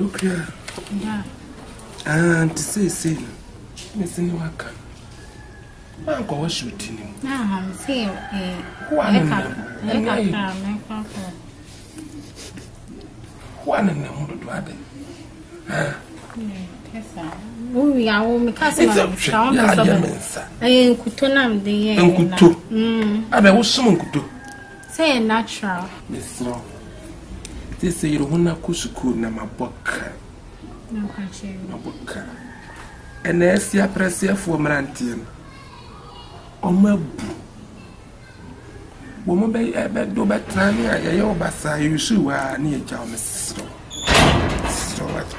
Okra. Da. Ah, nti seesei no, mese ne waka. Mankɔ hɔ hyɛ oti no mu. Ah, se eh. Hoa ne nam. Ɛyɛ kakra mɛkɔ kɔ. Hoa ne nam ho dodo adɛ. Ah. Wowi awo mi ka se ma sa wo mi sɔ bɛ. Ɛyɛ nkuto nam de yɛ. Nkuto. Mm. Abɛ wosom nkuto. Sɛ yɛ natural. Mesrɛ wo. Te sɛ yere ho na kɔ sukuu na mabɔ ka. Mabɔ ka. Ɛna ɛsi aprɛseɛfoɔ mmeranteɛ no. Wɔn abu. Wɔn bɛ ɛbɛ do bɛtena ne a yɛyɛ wo basaa yɛresu waa ne yɛgya wo mesrɛ wo. Mesrɛ wo agya.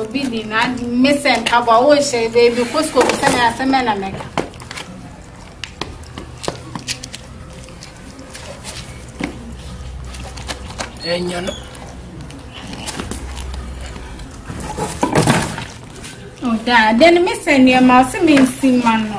Obi di na me sɛ mpaboa wo hyɛ baabi kɔ sukuu sɛ me asɛm bɛ na mɛka. Ɛnyɛ no. Ɔdaa dɛ no me sɛ nneɛma ɔsɛ me nsi ma no.